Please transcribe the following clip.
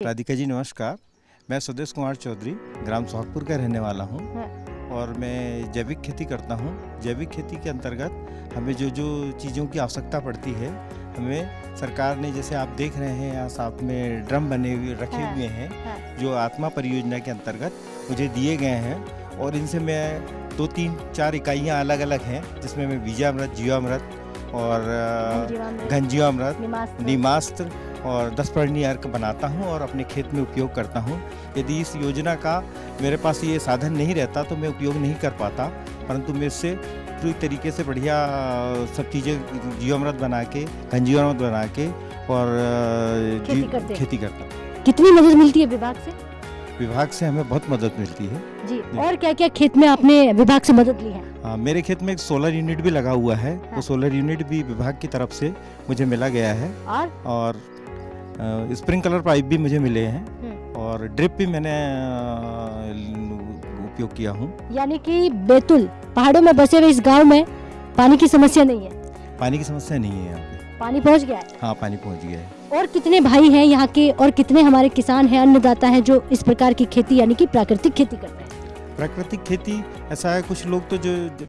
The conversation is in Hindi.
राधिका जी नमस्कार। मैं सुदेश कुमार चौधरी ग्राम सोहागपुर का रहने वाला हूँ। हाँ। और मैं जैविक खेती करता हूँ। जैविक खेती के अंतर्गत हमें जो जो चीज़ों की आवश्यकता पड़ती है हमें सरकार ने जैसे आप देख रहे हैं यहाँ साथ में ड्रम बने हुए रखे हाँ, हुए हैं हाँ। जो आत्मा परियोजना के अंतर्गत मुझे दिए गए हैं। और इनसे मैं दो तीन चार इकाइयाँ अलग अलग हैं जिसमें मैं बीजामृत जीवामृत और जीवामृत, घनजीवामृत नीमास्त्र और दस पर्णी अर्क बनाता हूँ और अपने खेत में उपयोग करता हूँ। यदि इस योजना का मेरे पास ये साधन नहीं रहता तो मैं उपयोग नहीं कर पाता। परंतु मैं इससे पूरी तरीके से बढ़िया सब चीज़ें जीवामृत बना के घनजीवामृत बना के और खेती जी- करते खेती करता हूँ। कितनी मदद मिलती है विभाग से? विभाग से हमें बहुत मदद मिलती है। जी और क्या क्या खेत में आपने विभाग से मदद ली है? हाँ, मेरे खेत में एक सोलर यूनिट भी लगा हुआ है। हाँ। वो सोलर यूनिट भी विभाग की तरफ़ से मुझे मिला गया है। और? और स्प्रिंकलर पाइप भी मुझे मिले हैं हम्म। और ड्रिप भी मैंने उपयोग किया हूँ। यानी कि बैतुल पहाड़ों में बसे हुए इस गाँव में पानी की समस्या नहीं है? पानी की समस्या नहीं है यहाँ पे। पानी पहुँच गया है? हाँ पानी पहुँच गया है। और कितने भाई हैं यहाँ के और कितने हमारे किसान हैं अन्नदाता हैं जो इस प्रकार की खेती यानी कि प्राकृतिक खेती करते हैं? प्राकृतिक खेती ऐसा है कुछ लोग तो जो जो